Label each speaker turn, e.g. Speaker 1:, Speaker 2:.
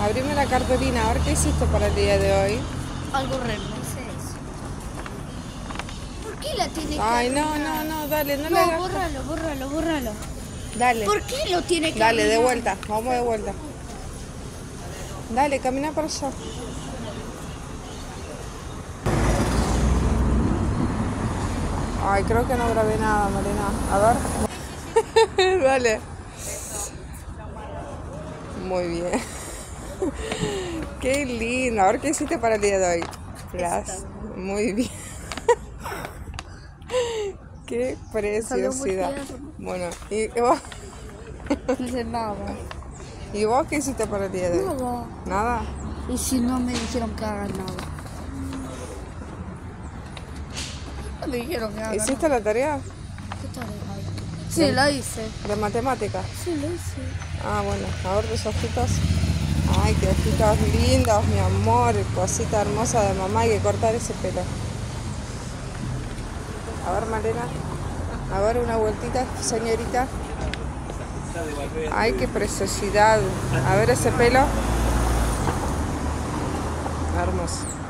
Speaker 1: Abrime la cartulina, a ver qué hiciste para el día de hoy.
Speaker 2: Algo remeses. ¿Por qué la tiene que
Speaker 1: Ay, no, no, no, dale, no, le
Speaker 2: No,
Speaker 1: hagas.
Speaker 2: bórralo, bórralo, bórralo.
Speaker 1: Dale,
Speaker 2: ¿Por qué lo tiene que
Speaker 1: dale, de vuelta, vamos de vuelta. Dale, camina para allá. Ay, creo que no grabé nada, Marina. A ver. Dale. Muy bien. Qué lindo. A ver qué hiciste para el día de hoy. Muy bien. Qué preciosidad. Bueno, ¿y vos,
Speaker 2: No sé nada.
Speaker 1: ¿y vos qué hiciste para el día de hoy?
Speaker 2: Nada.
Speaker 1: Nada.
Speaker 2: Y si no me dijeron que haga nada. No me dijeron que haga
Speaker 1: ¿Hiciste la tarea.
Speaker 2: ¿Qué tarea? Sí, la hice.
Speaker 1: de matemáticas?
Speaker 2: Sí, la hice.
Speaker 1: Ah, bueno, a ver tus ojitos. Ay, qué ojitos lindos, mi amor, cosita hermosa de mamá, hay que cortar ese pelo. A ver, Malena. A ver, una vueltita, señorita. Ay, qué preciosidad. A ver ese pelo. Hermoso.